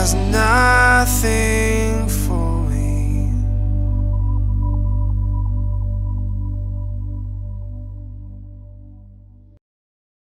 eyes now